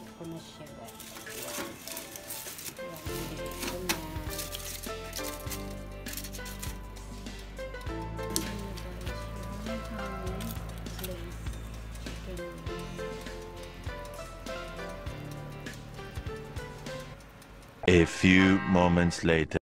Ko na siya. A few moments later.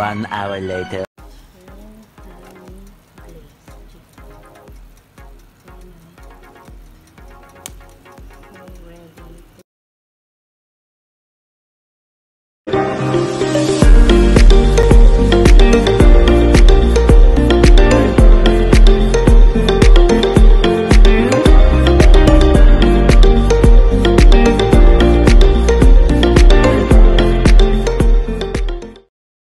One hour later.